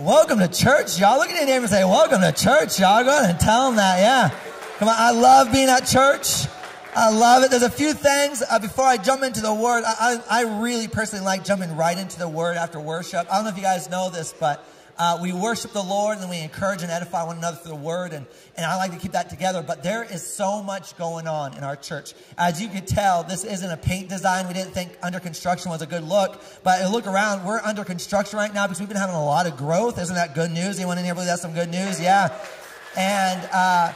Welcome to church, y'all. Look at your neighbor and say, Welcome to church, y'all. Go ahead and tell them that, yeah. Come on, I love being at church. I love it. There's a few things uh, before I jump into the word. I, I, I, really personally like jumping right into the word after worship. I don't know if you guys know this, but uh, we worship the Lord and we encourage and edify one another through the word. And, and I like to keep that together. But there is so much going on in our church. As you can tell, this isn't a paint design. We didn't think under construction was a good look. But look around, we're under construction right now because we've been having a lot of growth. Isn't that good news? Anyone in here believe that's some good news? Yeah. And, uh,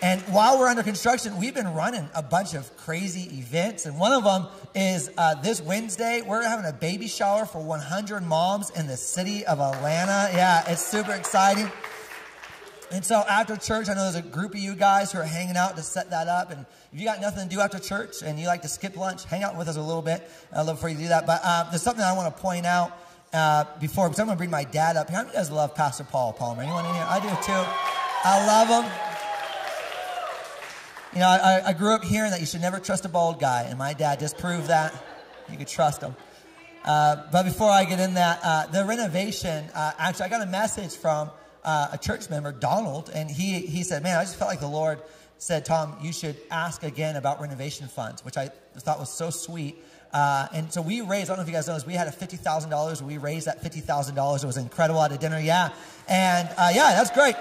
and while we're under construction, we've been running a bunch of crazy events. And one of them is uh, this Wednesday, we're having a baby shower for 100 moms in the city of Atlanta. Yeah, it's super exciting. And so after church, I know there's a group of you guys who are hanging out to set that up. And if you got nothing to do after church and you like to skip lunch, hang out with us a little bit. I'd love for you to do that. But uh, there's something I want to point out uh, before, because I'm going to bring my dad up. Here. How many of you guys love Pastor Paul Palmer? Anyone in here? I do too. I love him. You know, I, I grew up hearing that you should never trust a bald guy, and my dad just proved that you could trust him. Uh, but before I get in that, uh, the renovation, uh, actually, I got a message from uh, a church member, Donald, and he, he said, Man, I just felt like the Lord said, Tom, you should ask again about renovation funds, which I thought was so sweet. Uh, and so we raised, I don't know if you guys know this, we had a $50,000. We raised that $50,000. It was incredible at a dinner, yeah. And uh, yeah, that's great.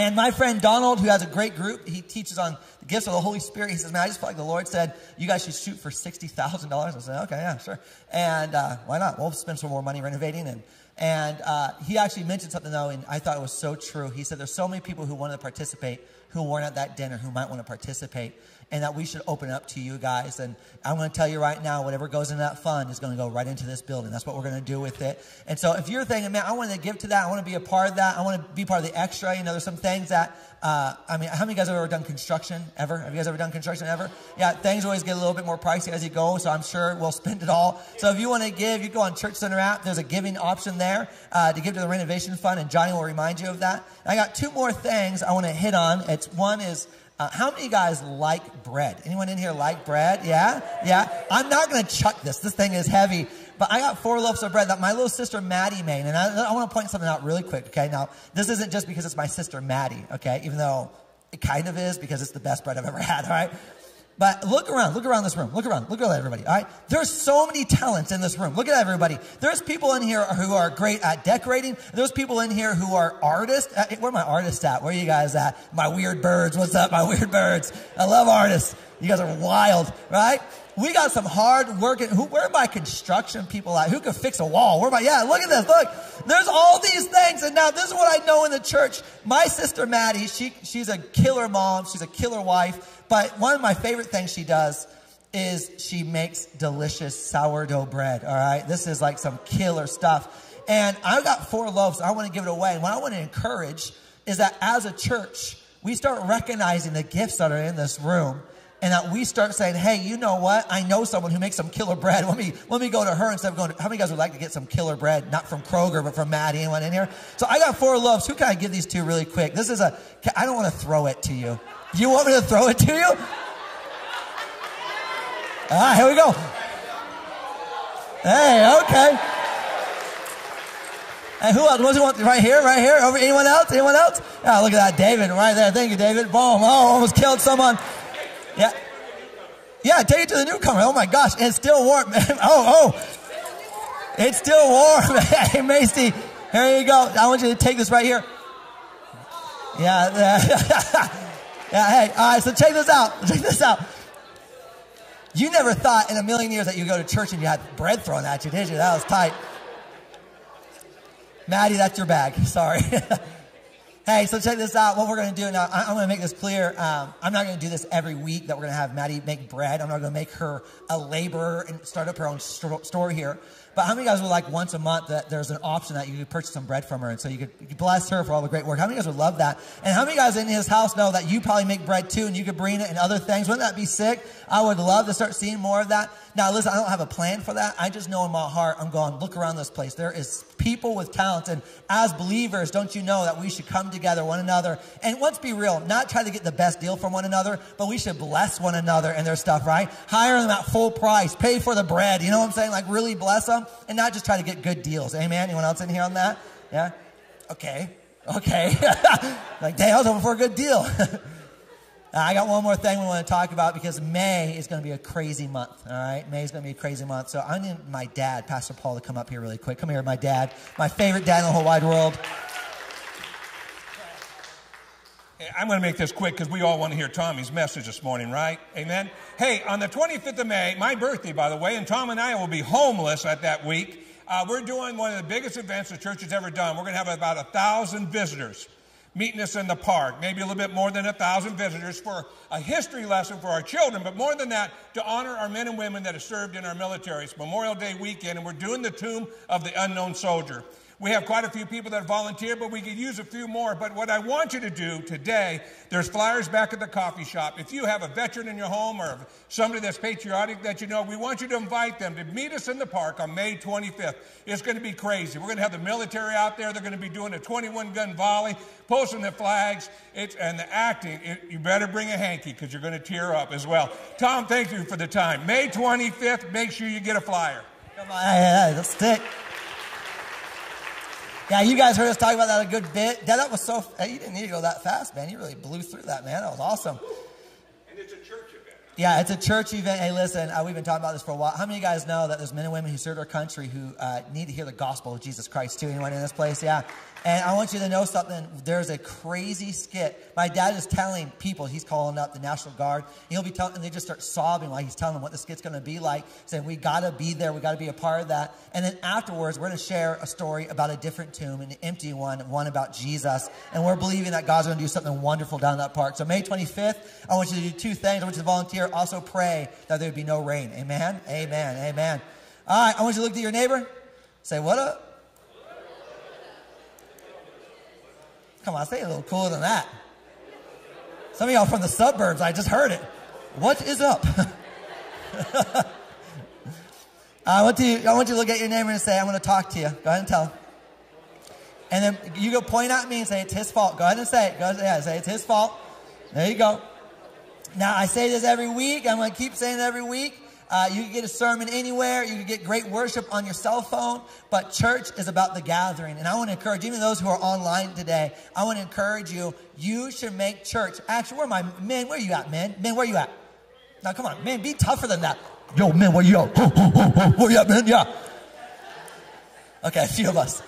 And my friend Donald, who has a great group, he teaches on the gifts of the Holy Spirit. He says, Man, I just felt like the Lord said, you guys should shoot for $60,000. I said, Okay, yeah, sure. And uh, why not? We'll spend some more money renovating. And, and uh, he actually mentioned something, though, and I thought it was so true. He said, There's so many people who wanted to participate who weren't at that dinner who might want to participate and that we should open up to you guys. And I'm going to tell you right now, whatever goes in that fund is going to go right into this building. That's what we're going to do with it. And so if you're thinking, man, I want to give to that, I want to be a part of that, I want to be part of the extra, you know, there's some things that, uh, I mean, how many of you guys have ever done construction ever? Have you guys ever done construction ever? Yeah, things always get a little bit more pricey as you go, so I'm sure we'll spend it all. So if you want to give, you go on Church Center app. There's a giving option there uh, to give to the renovation fund, and Johnny will remind you of that. I got two more things I want to hit on. It's one is uh, how many guys like bread? Anyone in here like bread? Yeah? Yeah? I'm not going to chuck this. This thing is heavy. But I got four loaves of bread that my little sister Maddie made. And I, I want to point something out really quick, okay? Now, this isn't just because it's my sister Maddie, okay? Even though it kind of is because it's the best bread I've ever had, all right? But look around, look around this room, look around, look at everybody, all right? There's so many talents in this room. Look at everybody. There's people in here who are great at decorating. There's people in here who are artists. Uh, where are my artists at? Where are you guys at? My weird birds. What's up, my weird birds? I love artists. You guys are wild, right? We got some hard working, who, where are my construction people at? Who could fix a wall? Where am I? Yeah, look at this. Look, there's all these things. And now this is what I know in the church. My sister Maddie, she, she's a killer mom. She's a killer wife but one of my favorite things she does is she makes delicious sourdough bread. All right. This is like some killer stuff. And I've got four loaves. I want to give it away. And what I want to encourage is that as a church, we start recognizing the gifts that are in this room and that we start saying, hey, you know what? I know someone who makes some killer bread. Let me, let me go to her instead of going to, how many guys would like to get some killer bread? Not from Kroger, but from Maddie. Anyone in here? So I got four loaves. Who can I give these to really quick? This is a, I don't want to throw it to you. You want me to throw it to you? Ah, here we go. Hey, okay. And who else? What's want right here? Right here? Over anyone else? Anyone else? Oh, look at that, David, right there. Thank you, David. Boom. Oh, almost killed someone. Yeah. Yeah, take it to the newcomer. Oh my gosh, it's still warm. oh, oh. It's still warm. hey, Macy, here you go. I want you to take this right here. Yeah. Yeah, hey, all right, so check this out. Check this out. You never thought in a million years that you go to church and you had bread thrown at you, did you? That was tight. Maddie, that's your bag. Sorry. Hey, so check this out. What we're going to do now, I'm going to make this clear. Um, I'm not going to do this every week that we're going to have Maddie make bread. I'm not going to make her a laborer and start up her own store here. But how many guys would like once a month that there's an option that you could purchase some bread from her, and so you could, you could bless her for all the great work? How many guys would love that? And how many guys in his house know that you probably make bread too, and you could bring it and other things? Wouldn't that be sick? I would love to start seeing more of that. Now, listen, I don't have a plan for that. I just know in my heart, I'm going, look around this place. There is people with talent. And as believers, don't you know that we should come together, one another, and let's be real, not try to get the best deal from one another, but we should bless one another and their stuff, right? Hire them at full price, pay for the bread. You know what I'm saying? Like really bless them. And not just try to get good deals. Amen? Anyone else in here on that? Yeah? Okay. Okay. like, dang, I was hoping for a good deal. I got one more thing we want to talk about because May is going to be a crazy month. All right, May is going to be a crazy month. So I need my dad, Pastor Paul, to come up here really quick. Come here, my dad, my favorite dad in the whole wide world. I'm going to make this quick because we all want to hear Tommy's message this morning, right? Amen. Hey, on the 25th of May, my birthday, by the way, and Tom and I will be homeless at that week. Uh, we're doing one of the biggest events the church has ever done. We're going to have about a thousand visitors meeting us in the park, maybe a little bit more than a thousand visitors for a history lesson for our children, but more than that, to honor our men and women that have served in our military. It's Memorial Day weekend, and we're doing the tomb of the unknown soldier. We have quite a few people that volunteer, but we could use a few more. But what I want you to do today, there's flyers back at the coffee shop. If you have a veteran in your home or somebody that's patriotic that you know, we want you to invite them to meet us in the park on May 25th. It's going to be crazy. We're going to have the military out there. They're going to be doing a 21 gun volley, posting the flags, it's, and the acting. It, you better bring a hanky because you're going to tear up as well. Tom, thank you for the time. May 25th, make sure you get a flyer. Come on, let's stick. Yeah, you guys heard us talk about that a good bit. Dad, that was so. Hey, you didn't need to go that fast, man. You really blew through that, man. That was awesome. And it's a church event. Yeah, it's a church event. Hey, listen, uh, we've been talking about this for a while. How many of you guys know that there's men and women who serve our country who uh, need to hear the gospel of Jesus Christ too? Anyone in this place? Yeah. And I want you to know something. There's a crazy skit. My dad is telling people, he's calling up the National Guard. He'll be telling, and they just start sobbing while he's telling them what the skit's going to be like, saying, We got to be there. We got to be a part of that. And then afterwards, we're going to share a story about a different tomb, an empty one, one about Jesus. And we're believing that God's going to do something wonderful down that park. So, May 25th, I want you to do two things. I want you to volunteer. Also, pray that there would be no rain. Amen? Amen. Amen. All right, I want you to look to your neighbor. Say, What up? Come on, say it a little cooler than that. Some of y'all from the suburbs, I just heard it. What is up? I, want you, I want you to look at your neighbor and say, I'm going to talk to you. Go ahead and tell. And then you go point at me and say, it's his fault. Go ahead and say it. Go ahead and yeah, say, it's his fault. There you go. Now, I say this every week. I'm going to keep saying it every week. Uh, you can get a sermon anywhere. You can get great worship on your cell phone. But church is about the gathering. And I want to encourage even those who are online today, I want to encourage you, you should make church. Actually, where am I? Men, where you at, man? Men, where are you at? Now, come on, man, be tougher than that. Yo, man, where you at? Where you at, man? Yeah. Okay, a few of us.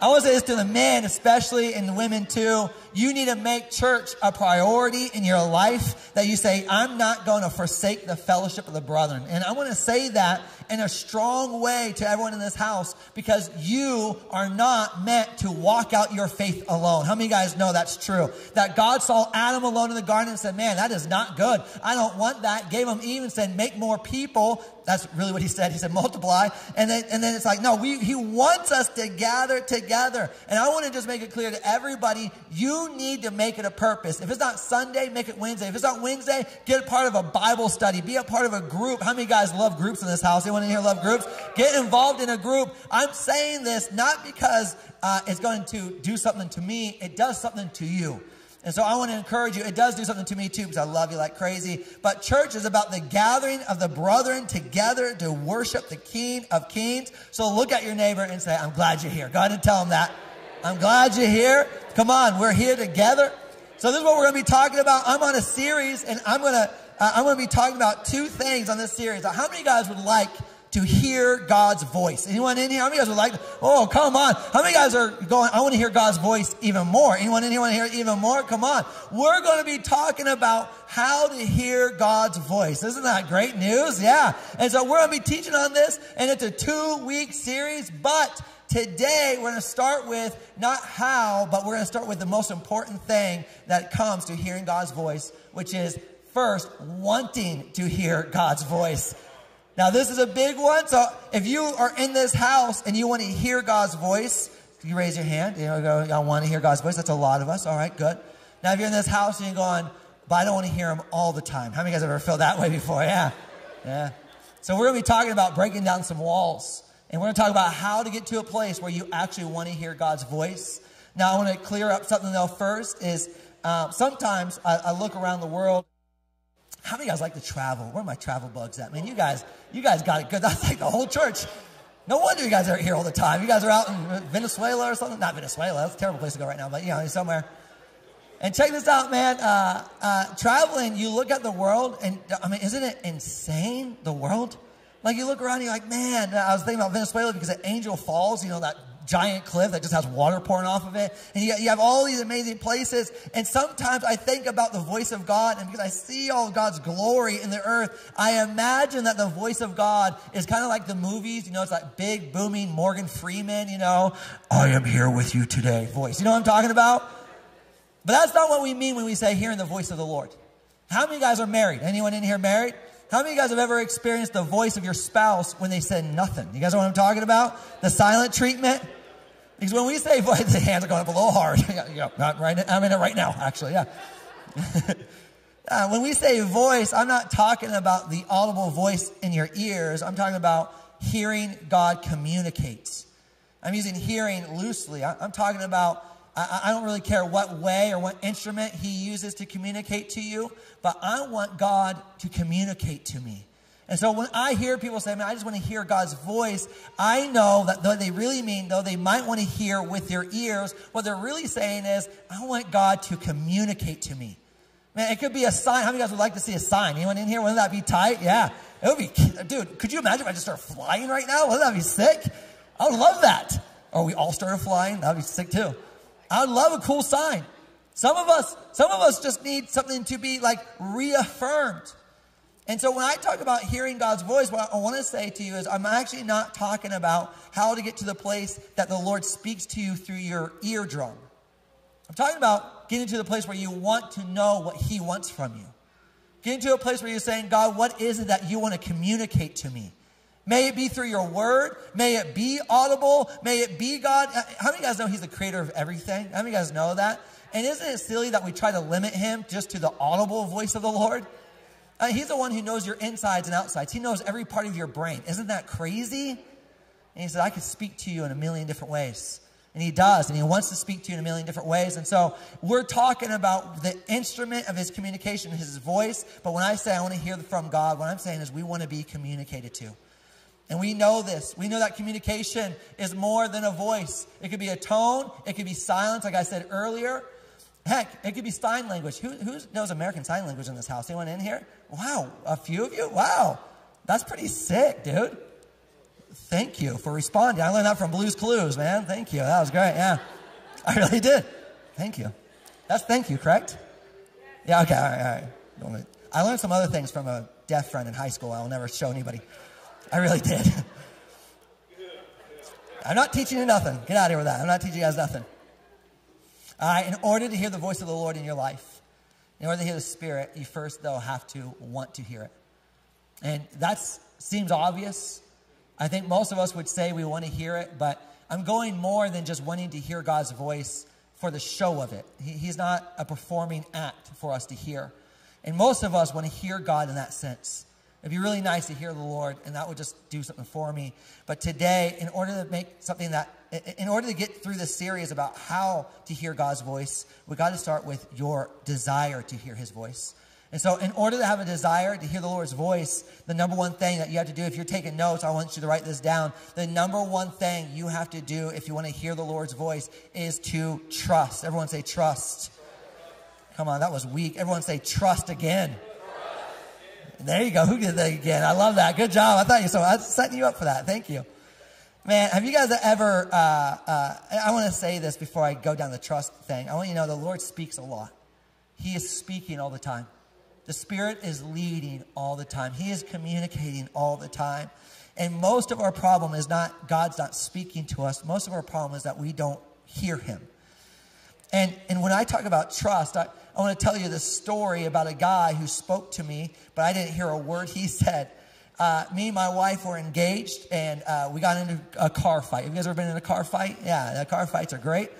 I want to say this to the men, especially, and the women too. You need to make church a priority in your life that you say, I'm not going to forsake the fellowship of the brethren. And I want to say that in a strong way to everyone in this house because you are not meant to walk out your faith alone. How many guys know that's true? That God saw Adam alone in the garden and said, Man, that is not good. I don't want that. Gave him Eve and said, Make more people. That's really what he said. He said, Multiply. And then, and then it's like, No, we, he wants us to gather together. And I want to just make it clear to everybody you need to make it a purpose. If it's not Sunday, make it Wednesday. If it's not Wednesday, get a part of a Bible study. Be a part of a group. How many guys love groups in this house? Anyone in here love groups? Get involved in a group. I'm saying this not because uh, it's going to do something to me. It does something to you. And so I want to encourage you. It does do something to me too because I love you like crazy. But church is about the gathering of the brethren together to worship the King of Kings. So look at your neighbor and say, I'm glad you're here. Go ahead and tell him that. I'm glad you're here. Come on, we're here together. So this is what we're going to be talking about. I'm on a series, and I'm going to uh, I'm going to be talking about two things on this series. How many guys would like to hear God's voice? Anyone in here? How many guys would like? To, oh, come on! How many guys are going? I want to hear God's voice even more. Anyone in here want to hear even more? Come on! We're going to be talking about how to hear God's voice. Isn't that great news? Yeah. And so we're going to be teaching on this, and it's a two week series, but Today, we're going to start with not how, but we're going to start with the most important thing that comes to hearing God's voice, which is first wanting to hear God's voice. Now, this is a big one. So, if you are in this house and you want to hear God's voice, you raise your hand. You know, go, I want to hear God's voice. That's a lot of us. All right, good. Now, if you're in this house and you're going, but I don't want to hear Him all the time. How many guys ever felt that way before? Yeah, yeah. So, we're going to be talking about breaking down some walls. And we're going to talk about how to get to a place where you actually want to hear God's voice. Now, I want to clear up something though first is uh, sometimes I, I look around the world How many guys like to travel? Where are my travel bugs at? Man, you guys, you guys got it good. That's like the whole church. No wonder you guys are here all the time. You guys are out in Venezuela or something. Not Venezuela. That's a terrible place to go right now, but you know, somewhere. And check this out, man. Uh, uh, traveling, you look at the world, and I mean, isn't it insane? The world. Like you look around, and you're like, man. I was thinking about Venezuela because at Angel Falls, you know that giant cliff that just has water pouring off of it. And you, you have all these amazing places. And sometimes I think about the voice of God, and because I see all of God's glory in the earth, I imagine that the voice of God is kind of like the movies. You know, it's like big, booming Morgan Freeman, you know, I am here with you today voice. You know what I'm talking about? But that's not what we mean when we say hearing the voice of the Lord. How many guys are married? Anyone in here married? How many of you guys have ever experienced the voice of your spouse when they said nothing? You guys know what I'm talking about? The silent treatment? Because when we say voice, the hands are going up a little hard. yeah, not right. I'm in it right now, actually. Yeah. uh, when we say voice, I'm not talking about the audible voice in your ears. I'm talking about hearing God communicates. I'm using hearing loosely. I, am talking about. I, I don't really care what way or what instrument He uses to communicate to you, but I want God to communicate to me. And so when I hear people say, man, I just want to hear God's voice, I know that though they really mean, though they might want to hear with their ears, what they're really saying is, I want God to communicate to me. Man, it could be a sign. How many guys would like to see a sign? Anyone in here? Wouldn't that be tight? Yeah. It would be, dude, could you imagine if I just started flying right now? Wouldn't that be sick? I would love that. Or we all started flying? That would be sick too. I would love a cool sign. Some of us, some of us just need something to be like reaffirmed. And so when I talk about hearing God's voice, what I want to say to you is I'm actually not talking about how to get to the place that the Lord speaks to you through your eardrum. I'm talking about getting to the place where you want to know what He wants from you. Getting to a place where you're saying, God, what is it that you want to communicate to me? May it be through your word. May it be audible. May it be God. Uh, how many of you guys know He's the creator of everything? How many of you guys know that? And isn't it silly that we try to limit Him just to the audible voice of the Lord? Uh, he's the one who knows your insides and outsides. He knows every part of your brain. Isn't that crazy? And he said, I could speak to you in a million different ways. And he does, and he wants to speak to you in a million different ways. And so we're talking about the instrument of his communication, his voice. But when I say I want to hear from God, what I'm saying is we want to be communicated to. And we know this. We know that communication is more than a voice. It could be a tone, it could be silence, like I said earlier. Heck, it could be sign language. Who, who knows American Sign Language in this house? Anyone in here? Wow, a few of you? Wow, that's pretty sick, dude. Thank you for responding. I learned that from Blues Clues, man. Thank you. That was great. Yeah, I really did. Thank you. That's thank you, correct? Yeah, okay, all right, all right. I learned some other things from a deaf friend in high school I'll never show anybody. I really did. I'm not teaching you nothing. Get out of here with that. I'm not teaching you guys nothing. Right, in order to hear the voice of the Lord in your life, in order to hear the Spirit, you first, though, have to want to hear it. And that seems obvious. I think most of us would say we want to hear it, but I'm going more than just wanting to hear God's voice for the show of it. He, he's not a performing act for us to hear. And most of us want to hear God in that sense. It'd be really nice to hear the Lord, and that would just do something for me. But today, in order to make something that, in order to get through this series about how to hear God's voice, we got to start with your desire to hear His voice. And so, in order to have a desire to hear the Lord's voice, the number one thing that you have to do, if you're taking notes, I want you to write this down. The number one thing you have to do if you want to hear the Lord's voice is to trust. Everyone say trust. Come on, that was weak. Everyone say trust again. There you go. Who did that again? I love that. Good job. I thought you so. I was setting you up for that. Thank you. Man, have you guys ever? Uh, uh, I want to say this before I go down the trust thing. I want you to know the Lord speaks a lot. He is speaking all the time. The Spirit is leading all the time. He is communicating all the time. And most of our problem is not God's not speaking to us. Most of our problem is that we don't hear Him. And, and when I talk about trust, I, I want to tell you this story about a guy who spoke to me, but I didn't hear a word he said. Uh, me and my wife were engaged, and uh, we got into a car fight. Have you guys ever been in a car fight? Yeah, car fights are great.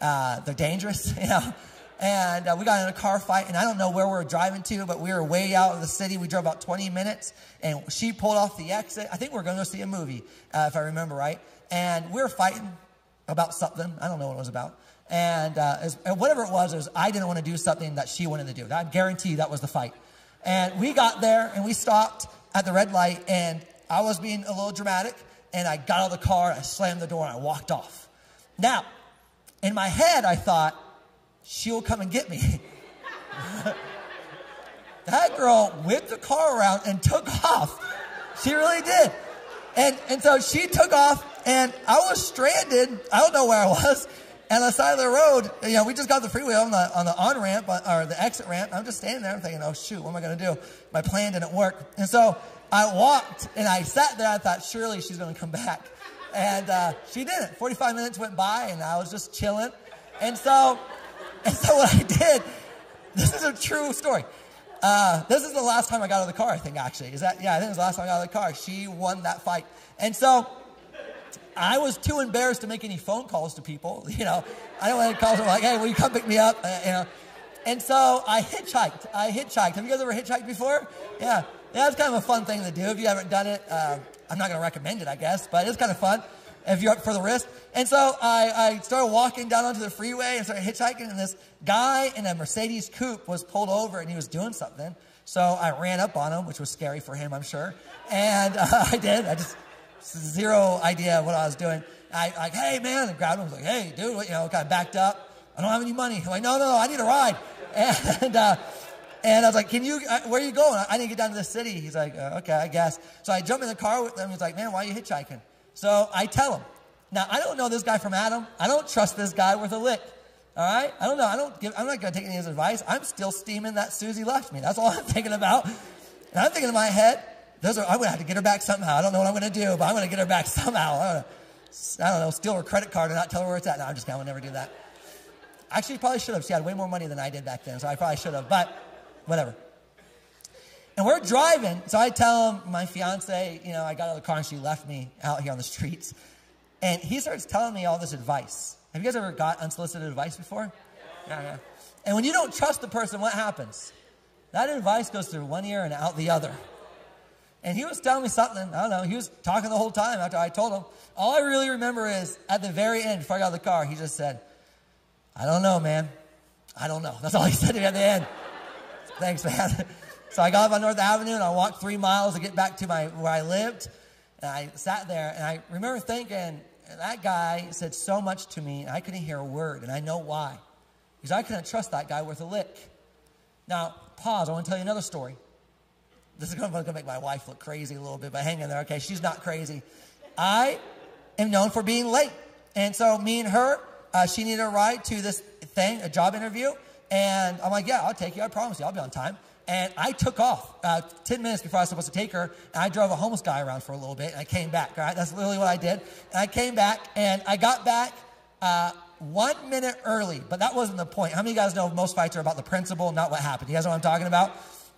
Uh, they're dangerous, you know. And uh, we got in a car fight, and I don't know where we were driving to, but we were way out of the city. We drove about 20 minutes, and she pulled off the exit. I think we are going to see a movie, uh, if I remember right. And we were fighting about something. I don't know what it was about. And uh, whatever it was, it was I didn't want to do something that she wanted to do. I guarantee that was the fight. And we got there and we stopped at the red light, and I was being a little dramatic, and I got out of the car, I slammed the door, and I walked off. Now, in my head, I thought, she'll come and get me. that girl whipped the car around and took off. She really did. And, and so she took off, and I was stranded. I don't know where I was. And on the side of the road, you know, we just got the freeway on the, on the on ramp or the exit ramp. I'm just standing there. I'm thinking, oh, shoot, what am I going to do? My plan didn't work. And so I walked and I sat there. I thought, surely she's going to come back. And uh, she didn't. 45 minutes went by and I was just chilling. And so, and so what I did, this is a true story. Uh, this is the last time I got out of the car, I think, actually. Is that, yeah, I think it was the last time I got out of the car. She won that fight. And so I was too embarrassed to make any phone calls to people. You know, I don't want to call them like, hey, will you come pick me up? Uh, you know. And so I hitchhiked. I hitchhiked. Have you guys ever hitchhiked before? Yeah. Yeah, it's kind of a fun thing to do. If you haven't done it, uh, I'm not going to recommend it, I guess, but it's kind of fun if you're up for the risk. And so I, I started walking down onto the freeway and started hitchhiking, and this guy in a Mercedes coupe was pulled over and he was doing something. So I ran up on him, which was scary for him, I'm sure. And uh, I did. I just zero idea what I was doing. I like, hey man, and grabbed him. I was like, hey dude, you know, kind of backed up. I don't have any money. I'm like, no, no, no, I need a ride. And uh, and I was like, can you? Uh, where are you going? I didn't get down to the city. He's like, uh, okay, I guess. So I jump in the car with him. He's like, man, why are you hitchhiking? So I tell him. Now I don't know this guy from Adam. I don't trust this guy with a lick. All right, I don't know. I don't give. I'm not going to take any of his advice. I'm still steaming that Susie left me. That's all I'm thinking about. And I'm thinking in my head, those are, I'm going to have to get her back somehow. I don't know what I'm going to do, but I'm going to get her back somehow. I don't, know, I don't know, steal her credit card and not tell her where it's at. No, I'm just going to never do that. Actually, probably should have. She had way more money than I did back then, so I probably should have, but whatever. And we're driving, so I tell him, my fiance, you know, I got out of the car and she left me out here on the streets. And he starts telling me all this advice. Have you guys ever got unsolicited advice before? Yeah, yeah. And when you don't trust the person, what happens? That advice goes through one ear and out the other. And he was telling me something. I don't know. He was talking the whole time after I told him. All I really remember is at the very end, before I got out of the car, he just said, I don't know, man. I don't know. That's all he said to me at the end. Thanks, man. so I got up on North Avenue and I walked three miles to get back to my where I lived. And I sat there and I remember thinking, that guy said so much to me, and I couldn't hear a word, and I know why. Because I couldn't trust that guy worth a lick. Now, pause. I want to tell you another story. This is going to make my wife look crazy a little bit, but hang in there. Okay, she's not crazy. I am known for being late. And so me and her, uh, she needed a ride to this thing, a job interview. And I'm like, yeah, I'll take you. I promise you, I'll be on time. And I took off uh, 10 minutes before I was supposed to take her. And I drove a homeless guy around for a little bit. And I came back? That's literally what I did. And I came back and I got back uh, one minute early. But that wasn't the point. How many of you guys know most fights are about the principle, not what happened? You guys know what I'm talking about?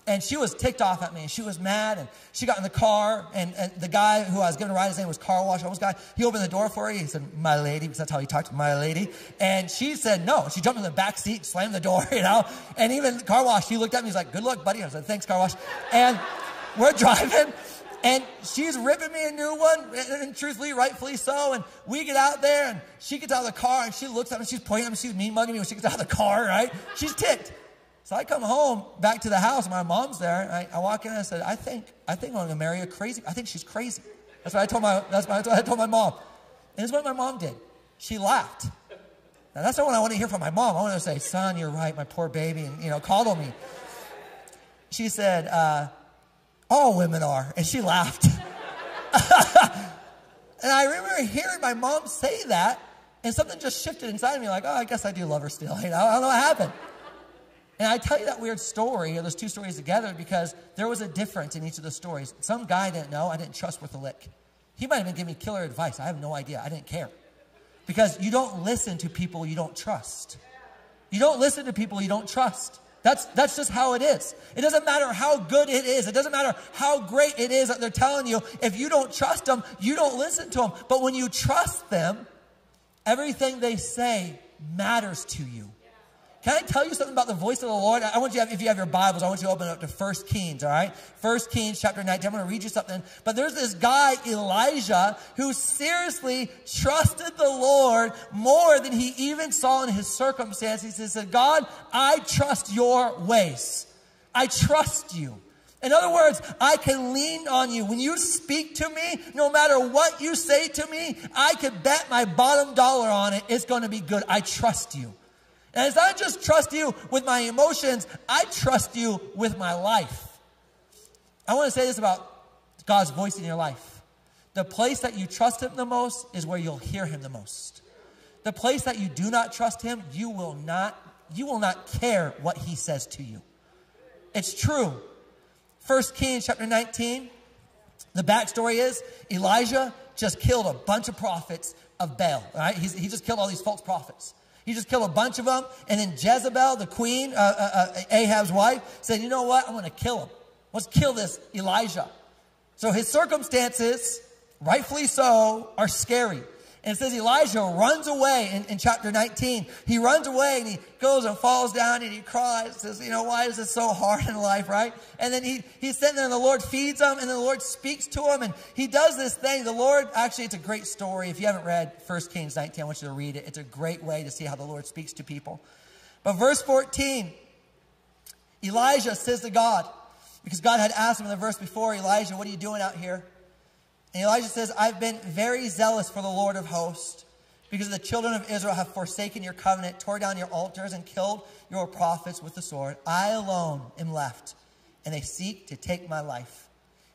And she was ticked off at me and she was mad and she got in the car and, and the guy who I was giving a ride, his name was Car Wash, almost guy, he opened the door for her. He said, my lady, because that's how he talked to my lady. And she said no. She jumped in the back seat, slammed the door, you know. And even Car Wash, he looked at me, he's like, good luck, buddy. I said, thanks, Car Wash. And we're driving and she's ripping me a new one, and, and, truthfully, rightfully so. And we get out there, and she gets out of the car, and she looks at me, she's pointing at me, she's mean mugging me when she gets out of the car, right? She's ticked. So I come home back to the house. My mom's there. I, I, walk in and I said, I think, I think I'm going to marry a crazy. I think she's crazy. That's what I told my, that's what I told my mom. And is what my mom did. She laughed. Now that's not what I want to hear from my mom. I want to say, son, you're right, my poor baby, and you know, coddle me. She said, uh, all women are. And she laughed. and I remember hearing my mom say that, and something just shifted inside of me, like, oh, I guess I do love her still. You know, I don't know what happened. And I tell you that weird story, or those two stories together, because there was a difference in each of the stories. Some guy I didn't know, I didn't trust worth a lick. He might have been giving me killer advice. I have no idea. I didn't care. Because you don't listen to people you don't trust. You don't listen to people you don't trust. That's, that's just how it is. It doesn't matter how good it is. It doesn't matter how great it is that they're telling you. If you don't trust them, you don't listen to them. But when you trust them, everything they say matters to you. Can I tell you something about the voice of the Lord? I want you, have, if you have your Bibles, I want you to open up to 1 Kings, all right? 1 Kings chapter 19. I'm going to read you something. But there's this guy, Elijah, who seriously trusted the Lord more than he even saw in his circumstances. He said, God, I trust your ways. I trust you. In other words, I can lean on you. When you speak to me, no matter what you say to me, I can bet my bottom dollar on it. It's going to be good. I trust you. And it's not just trust you with my emotions, I trust you with my life. I want to say this about God's voice in your life. The place that you trust Him the most is where you'll hear Him the most. The place that you do not trust Him, you will not, you will not care what He says to you. It's true. First Kings chapter 19, the backstory is Elijah just killed a bunch of prophets of Baal. Right? He's, he just killed all these false prophets. He just killed a bunch of them. And then Jezebel, the queen, uh, uh, uh, Ahab's wife, said, You know what? I'm going to kill him. Let's kill this Elijah. So his circumstances, rightfully so, are scary. And it says Elijah runs away in, in, chapter 19. He runs away and he goes and falls down and he cries. Says, you know, why is this so hard in life, right? And then he, he's sitting there and the Lord feeds him and the Lord speaks to him and he does this thing. The Lord, actually, it's a great story. If you haven't read 1 Kings 19, I want you to read it. It's a great way to see how the Lord speaks to people. But verse 14, Elijah says to God, because God had asked him in the verse before, Elijah, what are you doing out here? And Elijah says, I've been very zealous for the Lord of hosts, because the children of Israel have forsaken your covenant, tore down your altars, and killed your prophets with the sword. I alone am left, and they seek to take my life.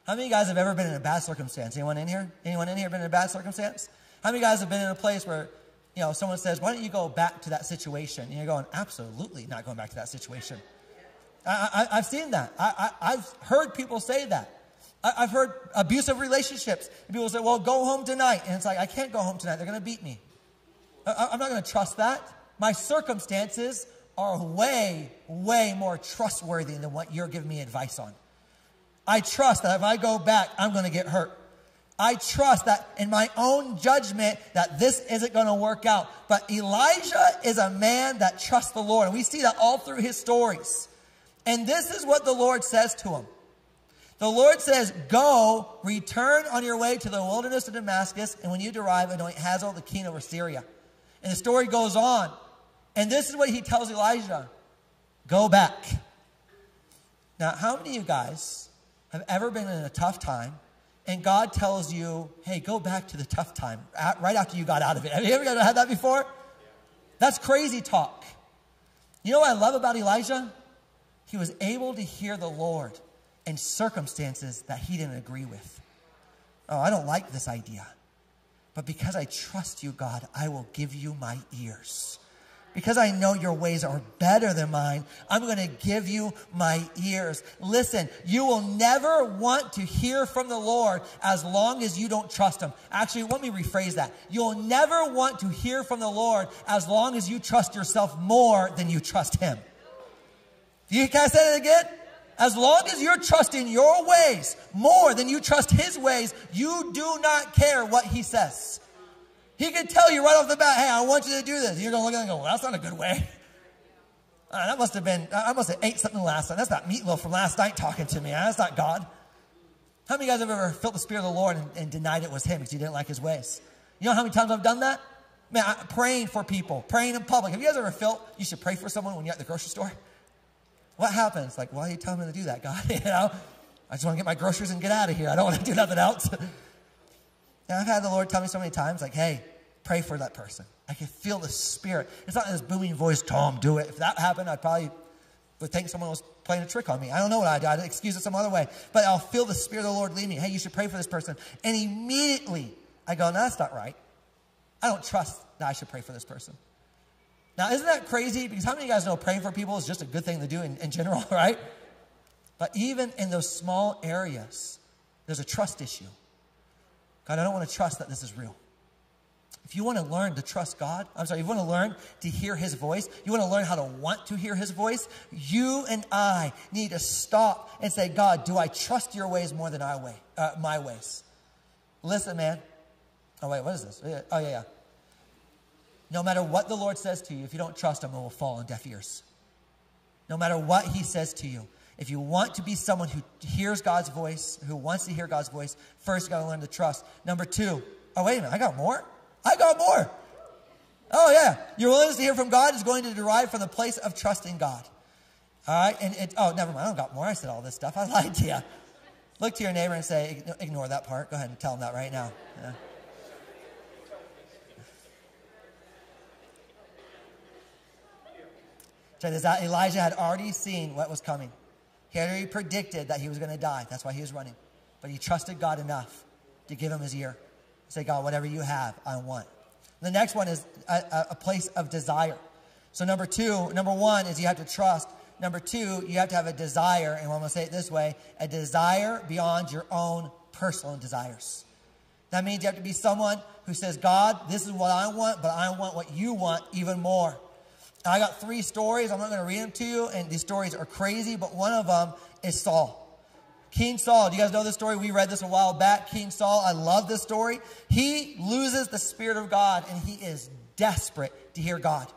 How many of you guys have ever been in a bad circumstance? Anyone in here? Anyone in here been in a bad circumstance? How many of you guys have been in a place where, you know, someone says, why don't you go back to that situation? And you're going, absolutely not going back to that situation. I, have seen that. I, have heard people say that. I, have heard abusive relationships. People say, well, go home tonight. And it's like, I can't go home tonight. They're going to beat me. I, I'm not going to trust that. My circumstances are way, way more trustworthy than what you're giving me advice on. I trust that if I go back, I'm going to get hurt. I trust that in my own judgment that this isn't going to work out. But Elijah is a man that trusts the Lord. And we see that all through his stories. And this is what the Lord says to him. The Lord says, Go, return on your way to the wilderness of Damascus, and when you arrive, anoint Hazael the king over Syria. And the story goes on. And this is what he tells Elijah Go back. Now, how many of you guys have ever been in a tough time and God tells you, hey, go back to the tough time right after you got out of it? Have you ever had that before? That's crazy talk. You know what I love about Elijah? He was able to hear the Lord and circumstances that he didn't agree with. Oh, I don't like this idea. But because I trust you, God, I will give you my ears. Because I know your ways are better than mine, I'm going to give you my ears. Listen, you will never want to hear from the Lord as long as you don't trust him. Actually, let me rephrase that. You'll never want to hear from the Lord as long as you trust yourself more than you trust him. You, guys say it again? As long as you're trusting your ways more than you trust his ways, you do not care what he says. He can tell you right off the bat, hey, I want you to do this. You're going to look at it and go, well, that's not a good way. Uh, that must have been, I must have ate something last night. That's not meatloaf from last night talking to me. That's not God. How many of you guys have ever felt the Spirit of the Lord and, and denied it was Him because you didn't like His ways? You know how many times I've done that? Man, I, praying for people, praying in public. Have you guys ever felt you should pray for someone when you're at the grocery store? What happens? Like, why are you telling me to do that, God? you know, I just want to get my groceries and get out of here. I don't want to do nothing else. and I've had the Lord tell me so many times, like, hey, pray for that person. I can feel the spirit. It's not this booming voice, Tom, do it. If that happened, I'd probably would think someone was playing a trick on me. I don't know what I'd do. I'd excuse it some other way. But I'll feel the Spirit of the Lord lead me. Hey, you should pray for this person. And immediately I go, no, that's not right. I don't trust that I should pray for this person. Now, isn't that crazy? Because how many of you guys know praying for people is just a good thing to do in, in general, right? But even in those small areas, there's a trust issue. God, I don't want to trust that this is real. If you want to learn to trust God, I'm sorry, if you want to learn to hear His voice, you want to learn how to want to hear His voice, you and I need to stop and say, God, do I trust your ways more than I way, uh, my ways? Listen, man. Oh, wait, what is this? Oh, yeah, yeah. No matter what the Lord says to you, if you don't trust Him, it will fall on deaf ears. No matter what He says to you, if you want to be someone who hears God's voice, who wants to hear God's voice, first you got to learn to trust. Number two, oh, wait a minute, I got more? I got more. Oh, yeah. Your willingness to hear from God is going to derive from the place of trusting God. All right, and it, oh, never mind. I don't got more. I said all this stuff. I lied to you. Look to your neighbor and say, ignore that part. Go ahead and tell him that right now. Yeah. Out. Elijah had already seen what was coming. He had already predicted that he was going to die. That's why he was running. But he trusted God enough to give him his ear. Say, God, whatever you have, I want. The next one is a, a place of desire. So number two, number one is you have to trust. Number two, you have to have a desire, and I'm going to say it this way, a desire beyond your own personal desires. That means you have to be someone who says, God, this is what I want, but I want what you want even more. I got three stories. I'm not going to read them to you, and these stories are crazy, but one of them is Saul. King Saul, do you guys know this story? We read this a while back. King Saul, I love this story. He loses the Spirit of God, and he is desperate to hear God.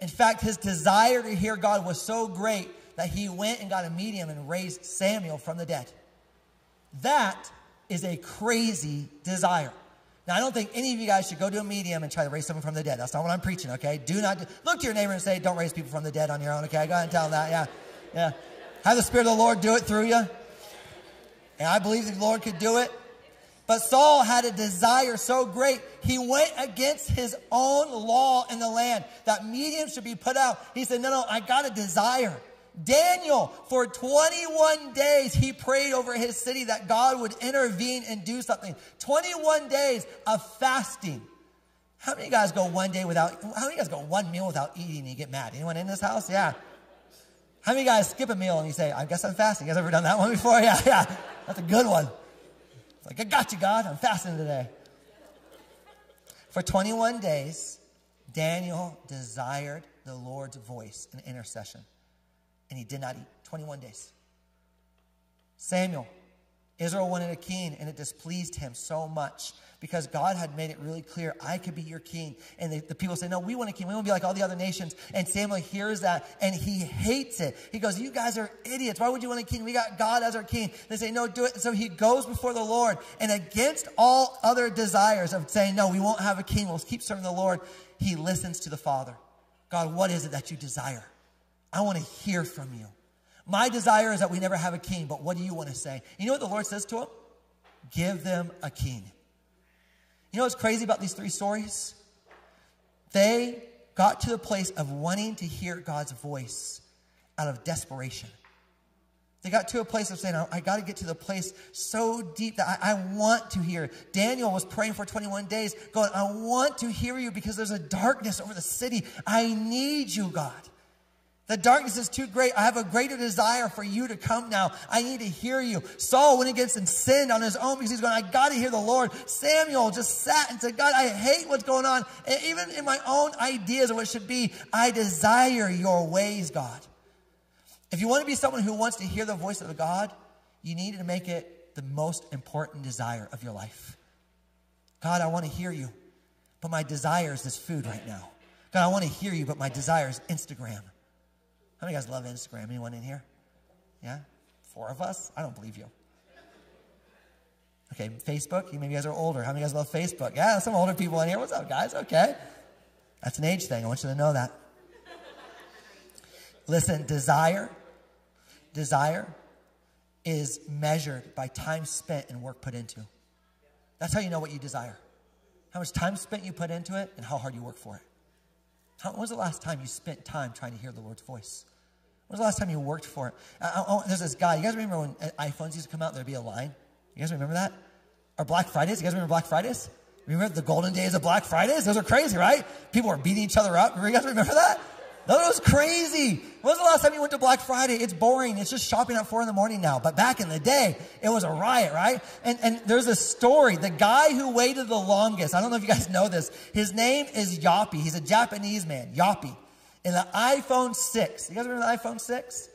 In fact, his desire to hear God was so great that he went and got a medium and raised Samuel from the dead. That is a crazy desire. Now, I don't think any of you guys should go to a medium and try to raise someone from the dead. That's not what I'm preaching, okay? Do not do, look to your neighbor and say, don't raise people from the dead on your own, okay? Go ahead and tell them that, yeah. Yeah. Have the Spirit of the Lord do it through you. And I believe the Lord could do it. But Saul had a desire so great, he went against his own law in the land that mediums should be put out. He said, No, no, I got a desire. Daniel, for 21 days, he prayed over his city that God would intervene and do something. 21 days of fasting. How many guys go one day without, how many guys go one meal without eating and you get mad? Anyone in this house? Yeah. How many guys skip a meal and you say, I guess I'm fasting? You guys ever done that one before? Yeah, yeah. That's a good one. It's like, I got you, God. I'm fasting today. For 21 days, Daniel desired the Lord's voice in intercession and he did not eat 21 days. Samuel, Israel wanted a king, and it displeased him so much because God had made it really clear, I could be your king. And the, the, people say, No, we want a king. We want to be like all the other nations. And Samuel hears that and he hates it. He goes, You guys are idiots. Why would you want a king? We got God as our king. They say, No, do it. So he goes before the Lord, and against all other desires of saying, No, we won't have a king, we'll keep serving the Lord, he listens to the Father. God, what is it that you desire? I want to hear from you. My desire is that we never have a king, but what do you want to say? You know what the Lord says to him? Give them a king. You know what's crazy about these three stories? They got to the place of wanting to hear God's voice out of desperation. They got to a place of saying, I, got to get to the place so deep that I, I, want to hear. Daniel was praying for 21 days, going, I want to hear you because there's a darkness over the city. I need you, God. The darkness is too great. I have a greater desire for you to come now. I need to hear you. Saul went against and sinned on his own because he's going, I got to hear the Lord. Samuel just sat and said, God, I hate what's going on. And even in my own ideas of what should be, I desire your ways, God. If you want to be someone who wants to hear the voice of God, you need to make it the most important desire of your life. God, I want to hear you, but my desire is this food right now. God, I want to hear you, but my desire is Instagram. How many guys love Instagram? Anyone in here? Yeah? Four of us? I don't believe you. Okay, Facebook. You maybe guys are older. How many guys love Facebook? Yeah, some older people in here. What's up, guys? Okay. That's an age thing. I want you to know that. Listen, desire, desire is measured by time spent and work put into. That's how you know what you desire. How much time spent you put into it and how hard you work for it. How, when was the last time you spent time trying to hear the Lord's voice? When was the last time you worked for it? I, I, there's this guy. You guys remember when uh, iPhones used to come out? There'd be a line. You guys remember that? Or Black Fridays? You guys remember Black Fridays? Remember the golden days of Black Fridays? Those are crazy, right? People were beating each other up. You guys remember that? That was crazy. When was the last time you went to Black Friday? It's boring. It's just shopping at four in the morning now. But back in the day, it was a riot, right? And, and there's a story. The guy who waited the longest, I don't know if you guys know this, his name is Yappy. He's a Japanese man, Yappy. In the iPhone 6. You guys remember the iPhone 6?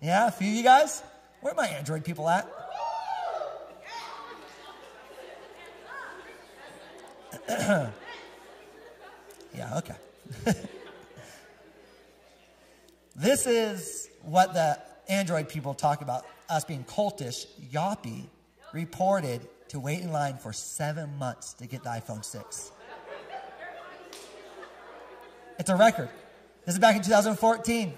Yeah, a few of you guys? Where are my Android people at? yeah, okay. This is what the Android people talk about us being cultish. Yappy reported to wait in line for seven months to get the iPhone 6. It's a record. This is back in 2014.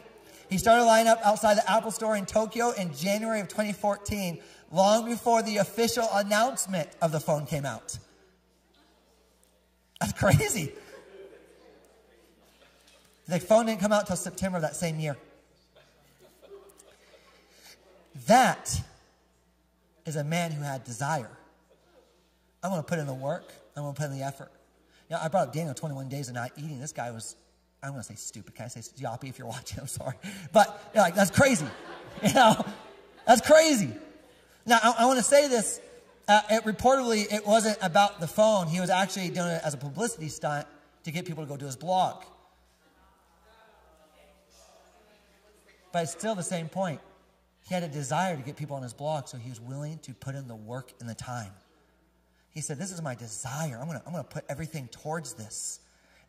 He started lining up outside the Apple store in Tokyo in January of 2014, long before the official announcement of the phone came out. That's crazy. The phone didn't come out until September of that same year. That is a man who had desire. I'm going to put in the work. I'm going to put in the effort. You know, I brought up Daniel 21 days of not eating. This guy was, I'm going to say stupid. Can I say yappy if you're watching? I'm sorry. But, you like, that's crazy. You know, that's crazy. Now, I, I want to say this. Uh, it, reportedly, it wasn't about the phone. He was actually doing it as a publicity stunt to get people to go to his blog. But it's still the same point. He had a desire to get people on his blog, so he was willing to put in the work and the time. He said, This is my desire. I'm going to I'm going to put everything towards this.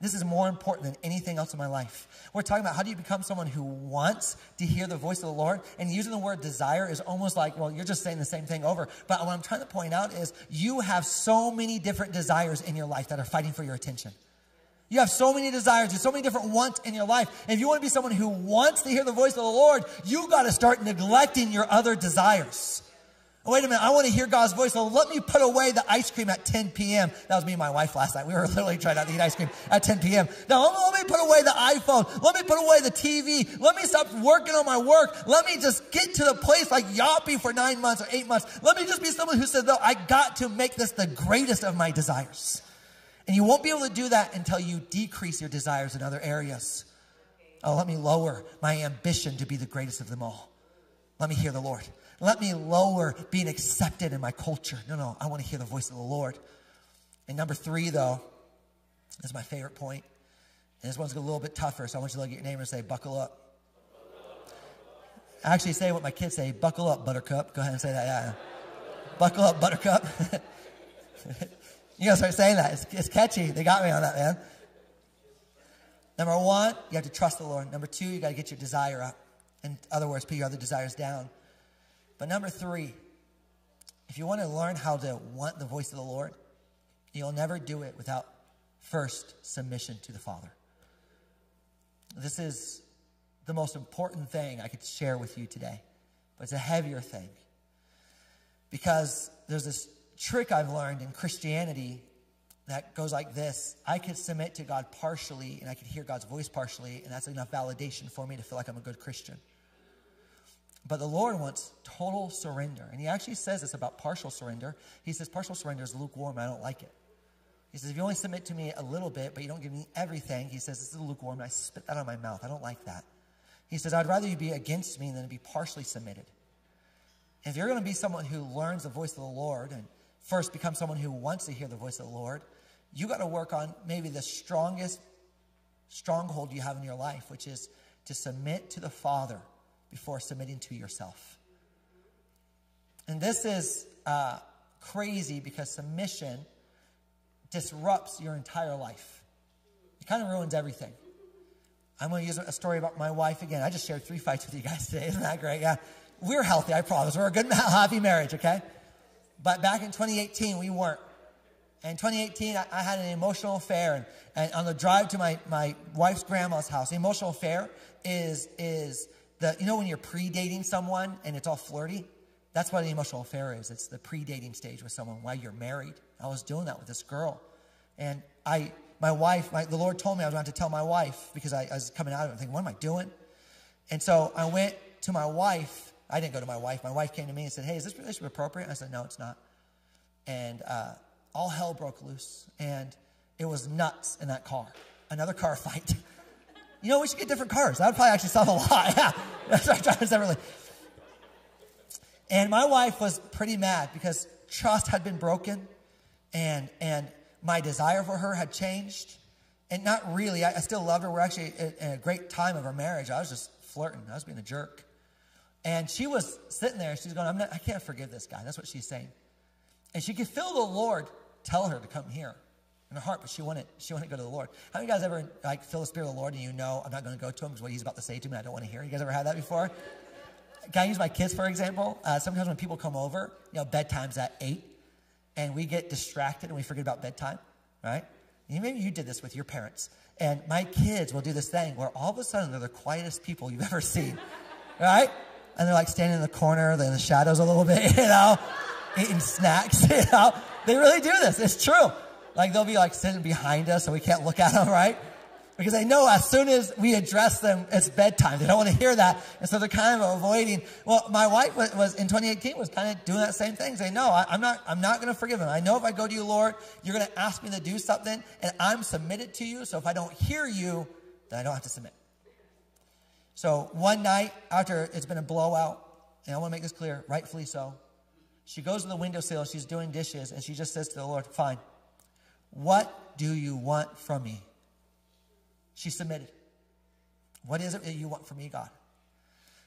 This is more important than anything else in my life. We're talking about how do you become someone who wants to hear the voice of the Lord? And using the word desire is almost like, well, you're just saying the same thing over. But what I'm trying to point out is you have so many different desires in your life that are fighting for your attention. You have so many desires, there's so many different wants in your life. And if you want to be someone who wants to hear the voice of the Lord, you got to start neglecting your other desires. Wait a minute, I want to hear God's voice. So let me put away the ice cream at 10 p.m. That was me and my wife last night. We were literally trying not to eat ice cream at 10 p.m. Now let me put away the iPhone. Let me put away the TV. Let me stop working on my work. Let me just get to the place like Yappy for nine months or eight months. Let me just be someone who says, no, I got to make this the greatest of my desires. And you won't be able to do that until you decrease your desires in other areas. Oh, let me lower my ambition to be the greatest of them all. Let me hear the Lord. Let me lower being accepted in my culture. No, no, I want to hear the voice of the Lord. And number three, though, is my favorite point. And this one's a little bit tougher, so I want you to look at your neighbor and say, buckle up. Actually, say what my kids say, buckle up, buttercup. Go ahead and say that, yeah. Buckle up, buttercup. you gotta start saying that. It's, it's catchy. They got me on that, man. Number one, you have to trust the Lord. Number two, you got to get your desire up. In other words, put your other desires down. But number three, if you want to learn how to want the voice of the Lord, you'll never do it without first submission to the Father. This is the most important thing I could share with you today, but it's a heavier thing. Because there's this trick I've learned in Christianity that goes like this I could submit to God partially, and I could hear God's voice partially, and that's enough validation for me to feel like I'm a good Christian. But the Lord wants total surrender. And he actually says this about partial surrender. He says, partial surrender is lukewarm. I don't like it. He says, if you only submit to me a little bit, but you don't give me everything, he says, this is lukewarm. I spit that out of my mouth. I don't like that. He says, I'd rather you be against me than be partially submitted. If you're going to be someone who learns the voice of the Lord and first become someone who wants to hear the voice of the Lord, you got to work on maybe the strongest stronghold you have in your life, which is to submit to the Father before submitting to yourself. And this is uh, crazy because submission disrupts your entire life. It kind of ruins everything. I'm going to use a story about my wife again. I just shared three fights with you guys today. Isn't that great? Yeah. We're healthy, I promise. We're a good, happy marriage, okay? But back in 2018, we weren't. In 2018, I, I had an emotional affair. And, and on the drive to my, my wife's grandma's house, the emotional affair is, is the, you know when you're pre-dating someone and it's all flirty? That's what an emotional affair is. It's the pre-dating stage with someone while you're married. I was doing that with this girl. And I, my wife, my, the Lord told me I was going to tell my wife because I, I was coming out of it thinking, what am I doing? And so I went to my wife. I didn't go to my wife. My wife came to me and said, hey, is this relationship appropriate? I said, no, it's not. And uh, all hell broke loose. And it was nuts in that car. Another car fight. You know, we should get different cars. That would probably actually solve a lot. Yeah. That's what I separately. And my wife was pretty mad because trust had been broken and, and my desire for her had changed. And not really, I, I still loved her. We're actually in a great time of our marriage. I was just flirting, I was being a jerk. And she was sitting there, she's going, I'm not, I can't forgive this guy. That's what she's saying. And she could feel the Lord tell her to come here in her heart, but she wanted, she to go to the Lord. How many of you guys ever like feel the Spirit of the Lord and you know I'm not going to go to him because what he's about to say to me I don't want to hear? You guys ever had that before? Can I use my kids for example? Uh, sometimes when people come over, you know, bedtime's at eight, and we get distracted and we forget about bedtime, right? Maybe you did this with your parents. And my kids will do this thing where all of a sudden they're the quietest people you've ever seen, right? And they're like standing in the corner, they're in the shadows a little bit, you know, eating snacks, you know. They really do this. It's true. Like they'll be like sitting behind us so we can't look at them, right? Because they know as soon as we address them, it's bedtime. They don't want to hear that. And so they're kind of avoiding. Well, my wife was, was in 2018 was kind of doing that same thing. Saying, no, I, am not, I'm not going to forgive him. I know if I go to you, Lord, you're going to ask me to do something and I'm submitted to you. So if I don't hear you, then I don't have to submit. So one night after it's been a blowout, and I want to make this clear, rightfully so, she goes to the windowsill, she's doing dishes, and she just says to the Lord, fine, what do you want from me? She submitted. What is it that you want from me, God?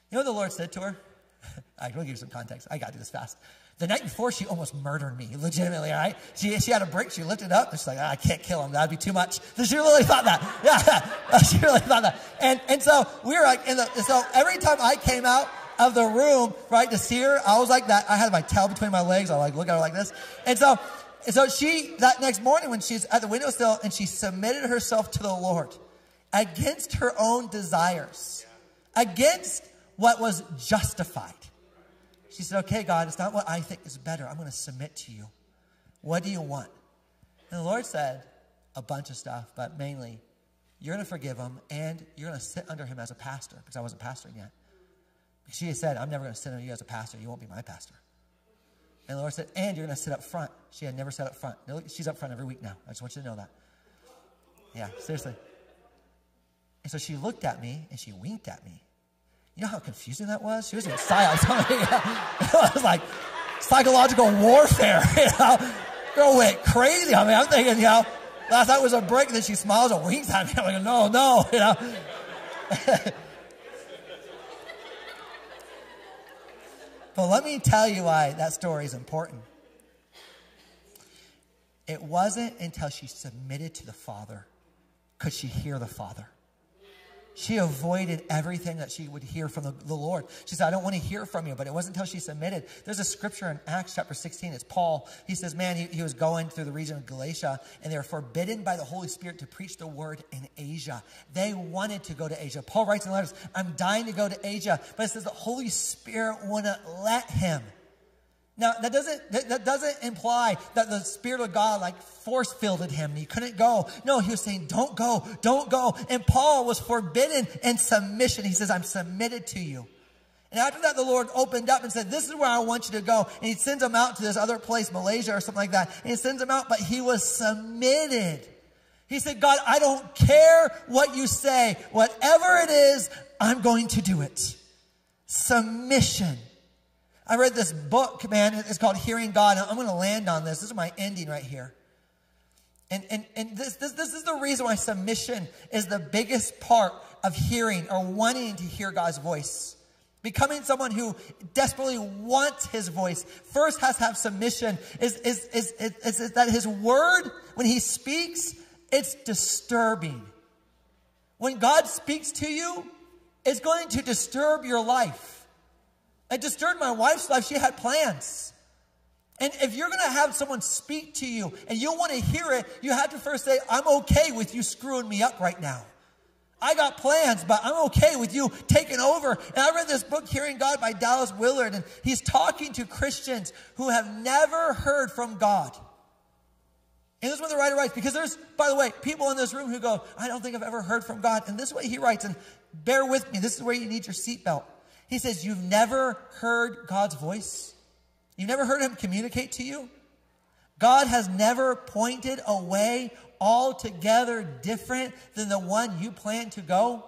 You know what the Lord said to her? I will give you some context. I got to do this fast. The night before, she almost murdered me, legitimately, all right? She, she had a break. She lifted up. She's like, ah, I can't kill him. That'd be too much. She really thought that. Yeah, she really thought that. And, and so we were like, in the, so every time I came out of the room, right, to see her, I was like that. I had my tail between my legs. I like look at her like this. And so, and so she, that next morning when she's at the windowsill and she submitted herself to the Lord, against her own desires, against what was justified. She said, Okay, God, it's not what I think is better. I'm going to submit to you. What do you want? And the Lord said a bunch of stuff, but mainly, you're going to forgive him and you're going to sit under him as a pastor because I wasn't pastoring yet. She said, I'm never going to sit under you as a pastor. You won't be my pastor. And the Lord said, and you're going to sit up front. She had never sat up front. She's up front every week now. I just want you to know that. Yeah, seriously. And so she looked at me and she winked at me. You know how confusing that was? She was in silence. it was like psychological warfare. You know, girl went crazy. I mean, I'm thinking, you know, last night was a break, and then she smiles and winks at me. I'm like, no, no, you know. But let me tell you why that story is important. It wasn't until she submitted to the Father could she hear the Father. She avoided everything that she would hear from the, the, Lord. She said, I don't want to hear from you. But it wasn't until she submitted. There's a scripture in Acts chapter 16. It's Paul. He says, Man, he, he was going through the region of Galatia, and they were forbidden by the Holy Spirit to preach the word in Asia. They wanted to go to Asia. Paul writes in letters, I'm dying to go to Asia. But it says the Holy Spirit wouldn't let him. Now that doesn't that doesn't imply that the Spirit of God like force filled him and he couldn't go. No, he was saying, "Don't go, don't go." And Paul was forbidden in submission. He says, "I'm submitted to you." And after that, the Lord opened up and said, "This is where I want you to go." And He sends him out to this other place, Malaysia or something like that. And He sends him out, but he was submitted. He said, "God, I don't care what you say. Whatever it is, I'm going to do it." Submission. I read this book, man. It's called Hearing God. I'm going to land on this. This is my ending right here. And, and, and this, this, this is the reason why submission is the biggest part of hearing or wanting to hear God's voice. Becoming someone who desperately wants his voice first has to have submission is, is, is, is, is that his word, when he speaks, it's disturbing. When God speaks to you, it's going to disturb your life. It disturbed my wife's life. She had plans. And if you're going to have someone speak to you and you want to hear it, you have to first say, I'm okay with you screwing me up right now. I got plans, but I'm okay with you taking over. And I read this book, Hearing God by Dallas Willard, and he's talking to Christians who have never heard from God. And this is what the writer writes, because there's, by the way, people in this room who go, I don't think I've ever heard from God. And this is what he writes, and bear with me, this is where you need your seatbelt. He says, You've never heard God's voice? You've never heard Him communicate to you? God has never pointed a way altogether different than the one you plan to go?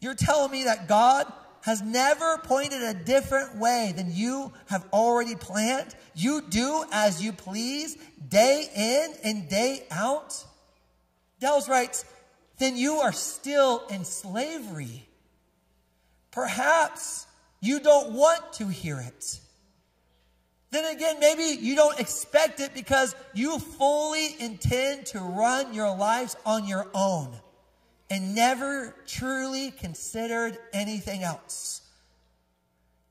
You're telling me that God has never pointed a different way than you have already planned? You do as you please, day in and day out? Dallas writes, then you are still in slavery. Perhaps you don't want to hear it. Then again, maybe you don't expect it because you fully intend to run your lives on your own and never truly considered anything else.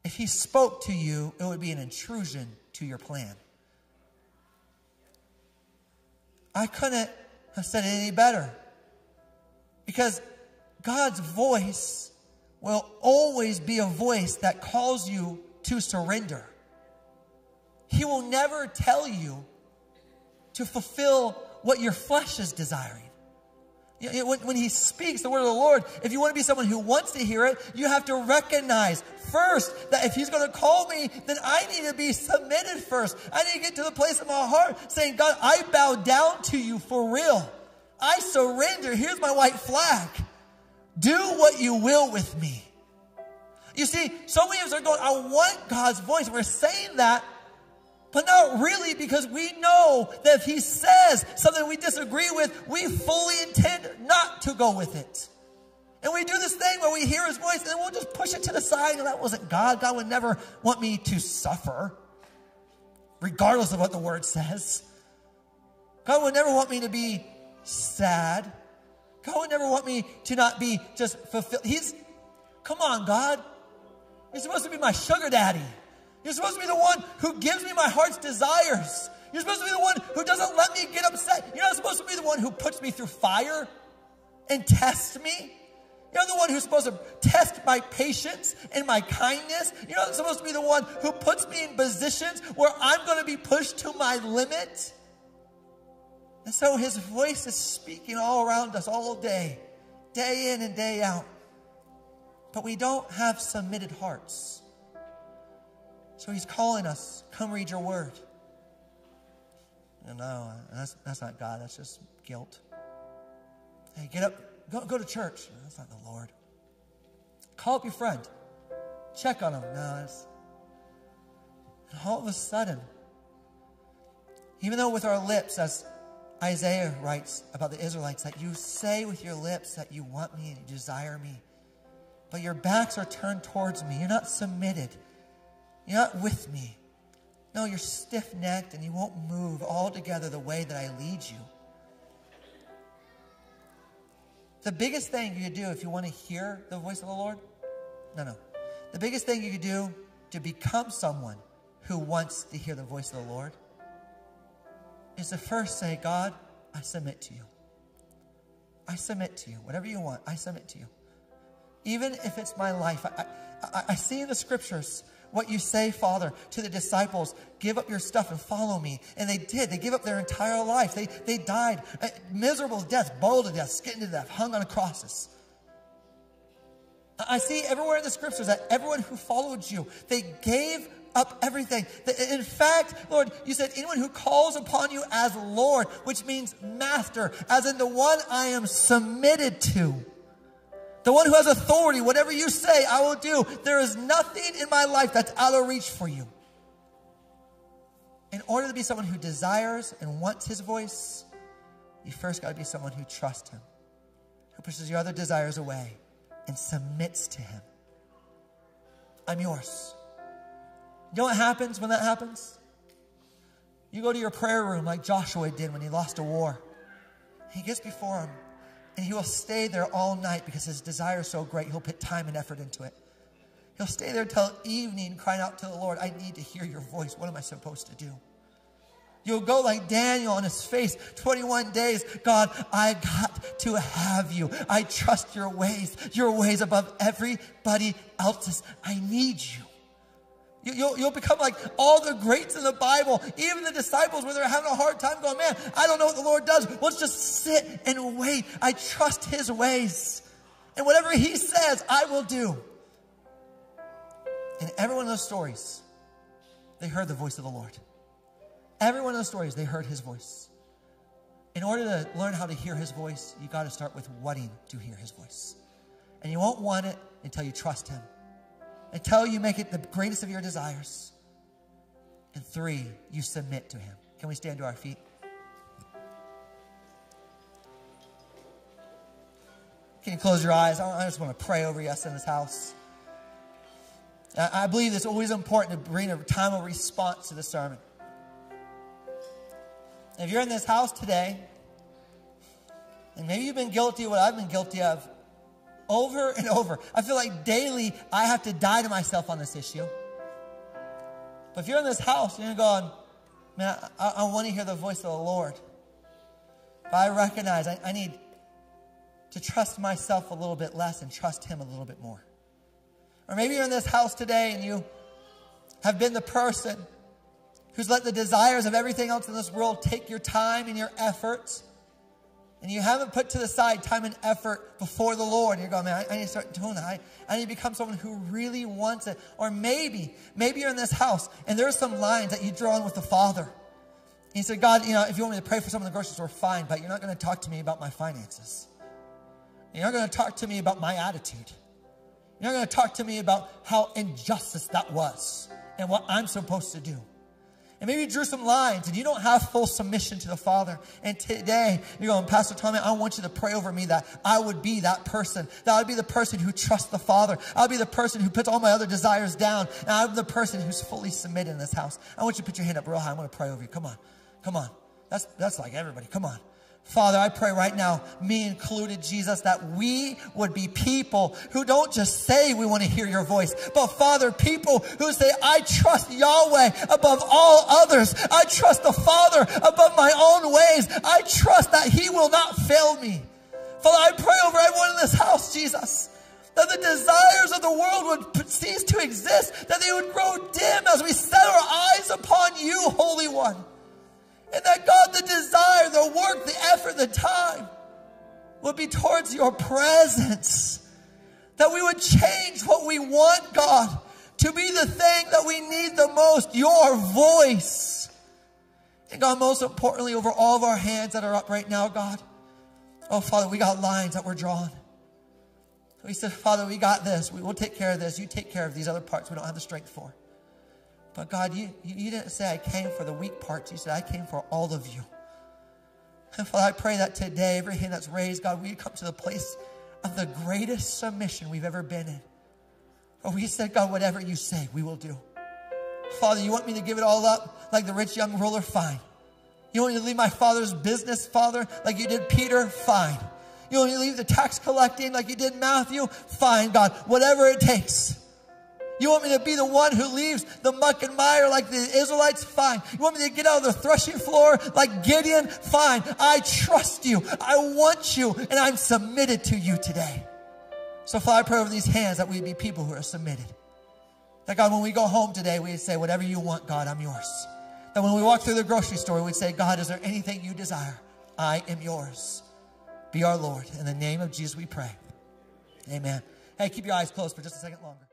If he spoke to you, it would be an intrusion to your plan. I couldn't have said it any better. Because God's voice will always be a voice that calls you to surrender. He will never tell you to fulfill what your flesh is desiring. When, he speaks the word of the Lord, if you want to be someone who wants to hear it, you have to recognize first that if he's going to call me, then I need to be submitted first. I need to get to the place of my heart saying, God, I bow down to you for real. I surrender. Here's my white flag. Do what you will with me. You see, so many of us are going, I want God's voice. We're saying that, but not really because we know that if He says something we disagree with, we fully intend not to go with it. And we do this thing where we hear His voice and then we'll just push it to the side. And that wasn't God. God would never want me to suffer, regardless of what the word says. God would never want me to be sad. God would never want me to not be just fulfilled. He's, come on, God. You're supposed to be my sugar daddy. You're supposed to be the one who gives me my heart's desires. You're supposed to be the one who doesn't let me get upset. You're not supposed to be the one who puts me through fire and tests me. You're the one who's supposed to test my patience and my kindness. You're not supposed to be the one who puts me in positions where I'm going to be pushed to my limit. And so his voice is speaking all around us all day, day in and day out. But we don't have submitted hearts. So he's calling us, come read your word. And no, that's, that's not God, that's just guilt. Hey, get up, go, go to church. That's not the Lord. Call up your friend, check on him. No, it's. And all of a sudden, even though with our lips, as Isaiah writes about the Israelites that you say with your lips that you want me and you desire me, but your backs are turned towards me. You're not submitted. You're not with me. No, you're stiff necked and you won't move altogether the way that I lead you. The biggest thing you could do if you want to hear the voice of the Lord, no, no. The biggest thing you could do to become someone who wants to hear the voice of the Lord is to first say, God, I submit to you. I submit to you. Whatever you want, I submit to you. Even if it's my life, I, I, I see in the scriptures what you say, Father, to the disciples, give up your stuff and follow me. And they did. They gave up their entire life. They, they died uh, miserable death, boiled to death, skinned to death, hung on crosses. I see everywhere in the scriptures that everyone who followed you, they gave up everything. In fact, Lord, you said, anyone who calls upon you as Lord, which means master, as in the one I am submitted to. The one who has authority, whatever you say, I will do. There is nothing in my life that's out of reach for you. In order to be someone who desires and wants his voice, you first got to be someone who trusts him, who pushes your other desires away and submits to him. I'm yours. You know what happens when that happens? You go to your prayer room like Joshua did when he lost a war. He gets before him and he will stay there all night because his desire is so great, he'll put time and effort into it. He'll stay there till evening crying out to the Lord, I need to hear your voice. What am I supposed to do? You'll go like Daniel on his face, 21 days. God, I got to have you. I trust your ways, your ways above everybody else's. I need you. You'll, you'll become like all the greats in the Bible, even the disciples where they're having a hard time going, man, I don't know what the Lord does. Let's just sit and wait. I trust his ways. And whatever he says, I will do. In every one of those stories, they heard the voice of the Lord. Every one of those stories, they heard his voice. In order to learn how to hear his voice, you got to start with wanting to hear his voice. And you won't want it until you trust him until you make it the greatest of your desires. And three, you submit to Him. Can we stand to our feet? Can you close your eyes? I just want to pray over us in this house. I believe it's always important to bring a time of response to the sermon. If you're in this house today, and maybe you've been guilty of what I've been guilty of, over and over. I feel like daily I have to die to myself on this issue. But if you're in this house you're going, man, I, I want to hear the voice of the Lord. But I recognize I, I need to trust myself a little bit less and trust Him a little bit more. Or maybe you're in this house today and you have been the person who's let the desires of everything else in this world take your time and your efforts. And you haven't put to the side time and effort before the Lord. You're going, man, I, I need to start doing that. I, I need to become someone who really wants it. Or maybe, maybe you're in this house and there's some lines that you draw in with the Father. He said, God, you know, if you want me to pray for someone in the grocery store, fine, but you're not going to talk to me about my finances. You're not going to talk to me about my attitude. You're not going to talk to me about how injustice that was and what I'm supposed to do. And maybe you drew some lines and you don't have full submission to the Father. And today you're going, Pastor Tommy, I want you to pray over me that I would be that person. That I would be the person who trusts the Father. I would be the person who puts all my other desires down. And I'm the person who's fully submitted in this house. I want you to put your hand up real high. I'm going to pray over you. Come on. Come on. That's, that's like everybody. Come on. Father, I pray right now, me included, Jesus, that we would be people who don't just say we want to hear your voice, but Father, people who say, I trust Yahweh above all others. I trust the Father above my own ways. I trust that He will not fail me. Father, I pray over everyone in this house, Jesus that the desires of the world would cease to exist, that they would grow dim as we set our eyes upon you, Holy One. And that God, the desire, the work, the effort, the time would be towards your presence. That we would change what we want, God, to be the thing that we need the most, your voice. And God, most importantly, over all of our hands that are up right now, God, oh, Father, we got lines that we're drawing. We said, Father, we got this. We will take care of this. You take care of these other parts we don't have the strength for. But God, you, you didn't say I came for the weak parts. You said I came for all of you. And Father, I pray that today, every hand that's raised, God, we come to the place of the greatest submission we've ever been in. But we said, God, whatever you say, we will do. Father, you want me to give it all up like the rich young ruler? Fine. You want me to leave my father's business, Father, like you did Peter? Fine. You want me to leave the tax collecting like you did Matthew? Fine, God. Whatever it takes. You want me to be the one who leaves the muck and mire like the Israelites? Fine. You want me to get out of the threshing floor like Gideon? Fine. I trust you. I want you, and I'm submitted to you today. So, Father, I pray over these hands that we be people who are submitted. That God, when we go home today, we say, whatever you want, God, I'm yours. That when we walk through the grocery store, we'd say, God, is there anything you desire? I am yours. Be our Lord. In the name of Jesus, we pray. Amen. Hey, keep your eyes closed for just a second longer.